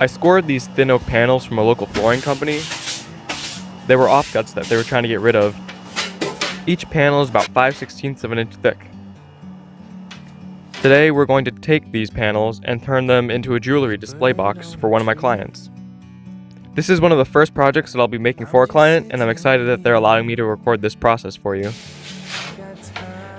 I scored these thin oak panels from a local flooring company. They were offcuts that they were trying to get rid of. Each panel is about 5 16ths of an inch thick. Today we're going to take these panels and turn them into a jewelry display box for one of my clients. This is one of the first projects that I'll be making for a client and I'm excited that they're allowing me to record this process for you.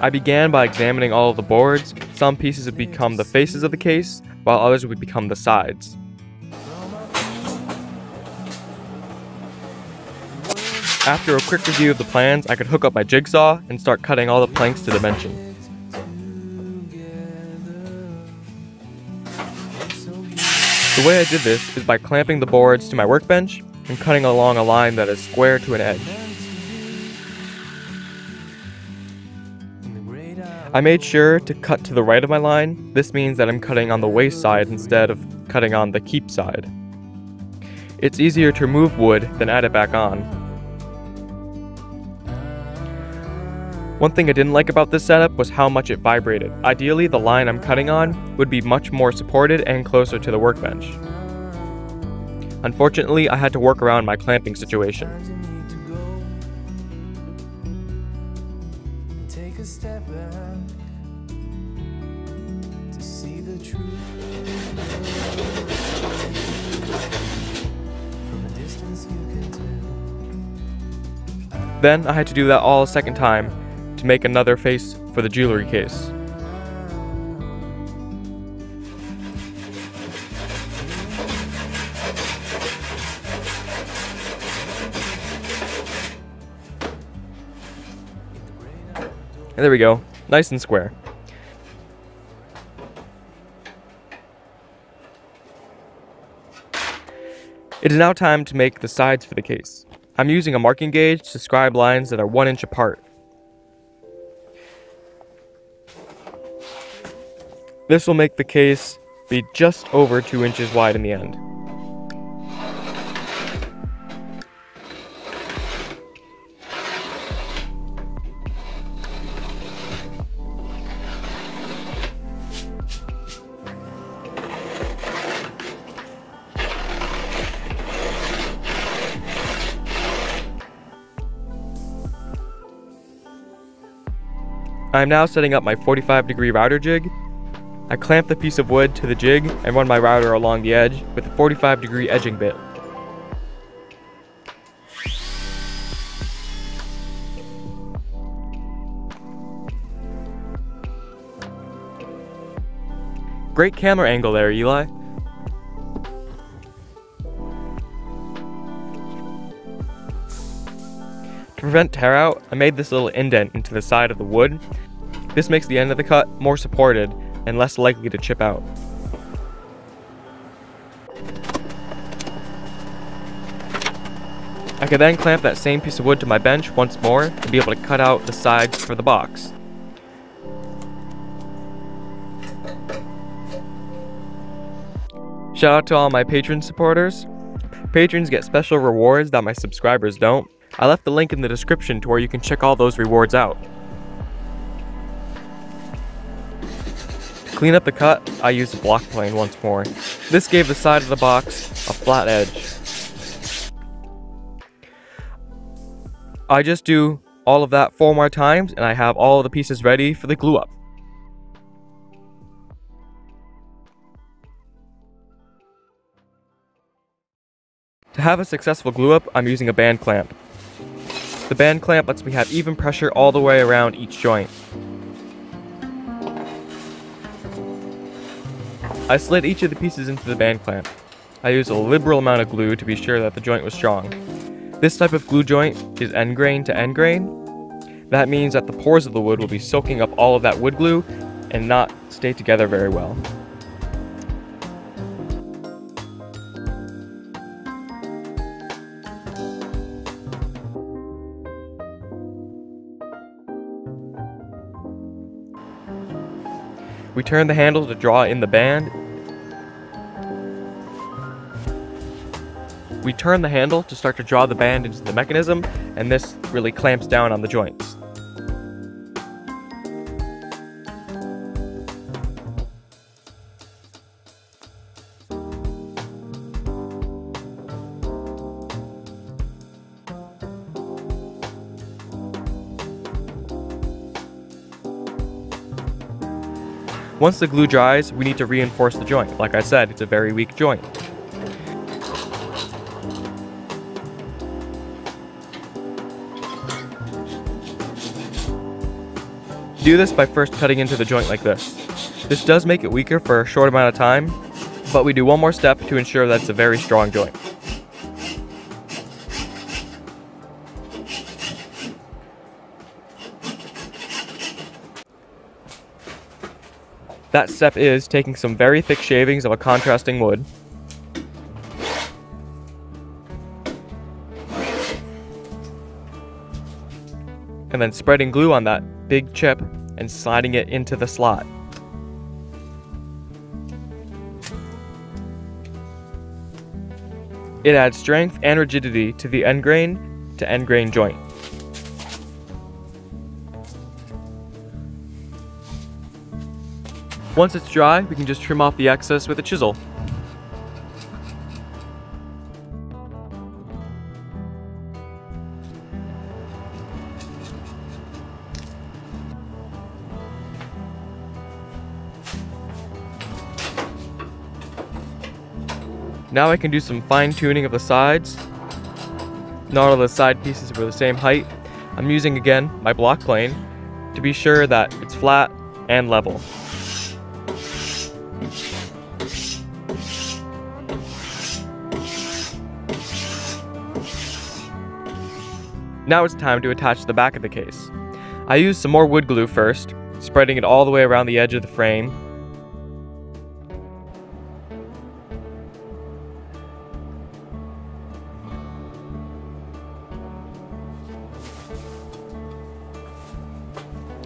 I began by examining all of the boards. Some pieces would become the faces of the case, while others would become the sides. After a quick review of the plans, I could hook up my jigsaw and start cutting all the planks to dimension. The way I did this is by clamping the boards to my workbench and cutting along a line that is square to an edge. I made sure to cut to the right of my line. This means that I'm cutting on the waste side instead of cutting on the keep side. It's easier to remove wood than add it back on. One thing I didn't like about this setup was how much it vibrated. Ideally, the line I'm cutting on would be much more supported and closer to the workbench. Unfortunately, I had to work around my clamping situation. Then I had to do that all a second time make another face for the jewelry case. And there we go, nice and square. It is now time to make the sides for the case. I'm using a marking gauge to scribe lines that are 1 inch apart. This will make the case be just over 2 inches wide in the end. I am now setting up my 45 degree router jig. I clamp the piece of wood to the jig and run my router along the edge with a 45 degree edging bit. Great camera angle there, Eli. To prevent tear out, I made this little indent into the side of the wood. This makes the end of the cut more supported and less likely to chip out. I could then clamp that same piece of wood to my bench once more to be able to cut out the sides for the box. Shout out to all my Patreon supporters. Patrons get special rewards that my subscribers don't. I left the link in the description to where you can check all those rewards out. Clean up the cut, I used a block plane once more. This gave the side of the box a flat edge. I just do all of that four more times and I have all the pieces ready for the glue up. To have a successful glue up, I'm using a band clamp. The band clamp lets me have even pressure all the way around each joint. I slid each of the pieces into the band clamp. I used a liberal amount of glue to be sure that the joint was strong. This type of glue joint is end grain to end grain. That means that the pores of the wood will be soaking up all of that wood glue and not stay together very well. We turn the handle to draw in the band. We turn the handle to start to draw the band into the mechanism, and this really clamps down on the joints. Once the glue dries, we need to reinforce the joint. Like I said, it's a very weak joint. Do this by first cutting into the joint like this. This does make it weaker for a short amount of time, but we do one more step to ensure that it's a very strong joint. That step is taking some very thick shavings of a contrasting wood. And then spreading glue on that big chip and sliding it into the slot. It adds strength and rigidity to the end grain to end grain joint. Once it's dry, we can just trim off the excess with a chisel. Now I can do some fine tuning of the sides. Not all the side pieces were the same height. I'm using again my block plane to be sure that it's flat and level. Now it's time to attach the back of the case. I used some more wood glue first, spreading it all the way around the edge of the frame.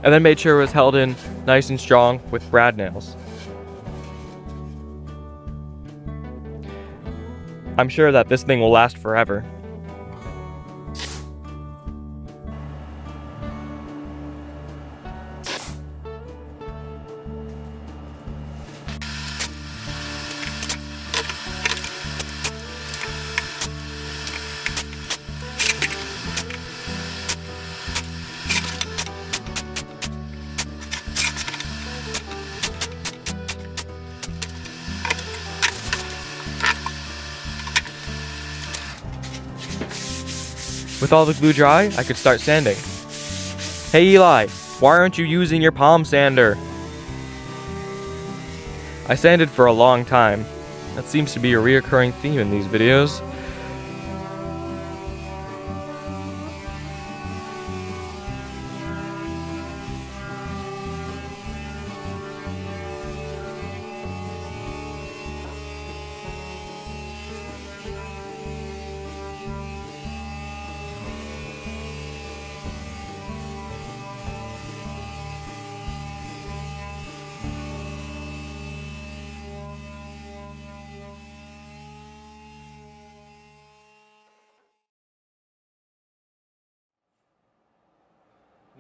And then made sure it was held in nice and strong with brad nails. I'm sure that this thing will last forever. With all the glue dry, I could start sanding. Hey Eli, why aren't you using your palm sander? I sanded for a long time. That seems to be a reoccurring theme in these videos.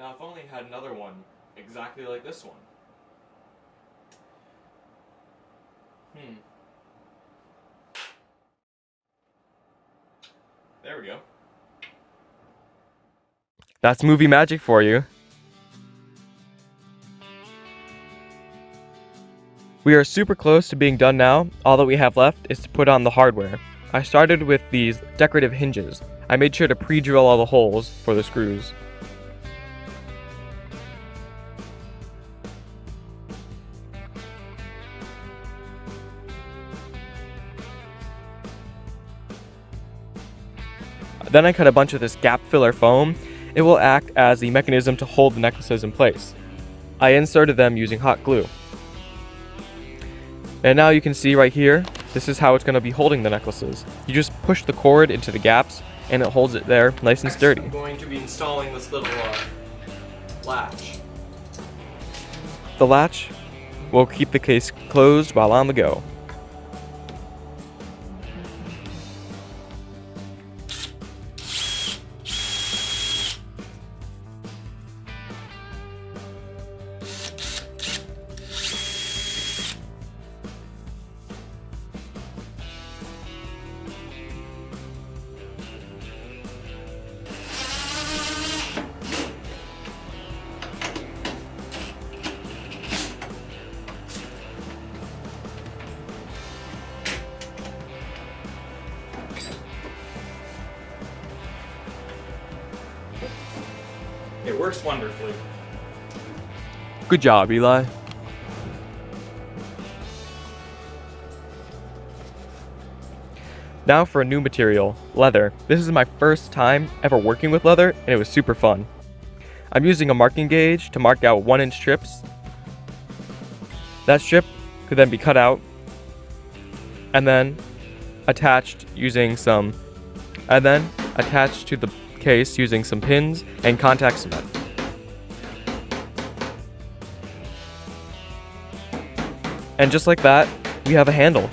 Now if only had another one exactly like this one. Hmm. There we go. That's movie magic for you. We are super close to being done now. All that we have left is to put on the hardware. I started with these decorative hinges. I made sure to pre-drill all the holes for the screws. Then I cut a bunch of this gap filler foam. It will act as the mechanism to hold the necklaces in place. I inserted them using hot glue. And now you can see right here, this is how it's going to be holding the necklaces. You just push the cord into the gaps and it holds it there nice and sturdy. I'm going to be installing this little uh, latch. The latch will keep the case closed while on the go. It works wonderfully. Good job, Eli. Now for a new material, leather. This is my first time ever working with leather and it was super fun. I'm using a marking gauge to mark out 1 inch strips. That strip could then be cut out and then attached using some and then attached to the case using some pins and contact cement. And just like that, we have a handle.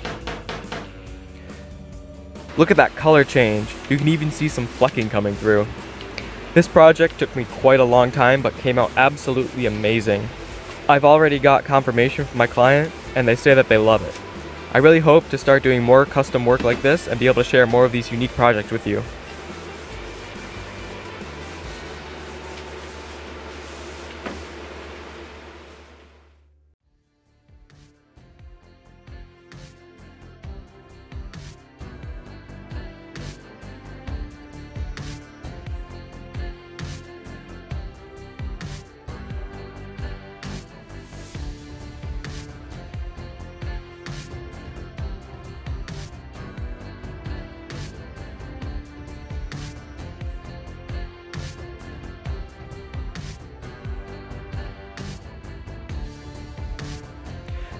Look at that color change. You can even see some flecking coming through. This project took me quite a long time but came out absolutely amazing. I've already got confirmation from my client and they say that they love it. I really hope to start doing more custom work like this and be able to share more of these unique projects with you.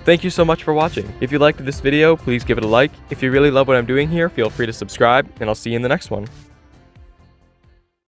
Thank you so much for watching. If you liked this video, please give it a like. If you really love what I'm doing here, feel free to subscribe, and I'll see you in the next one.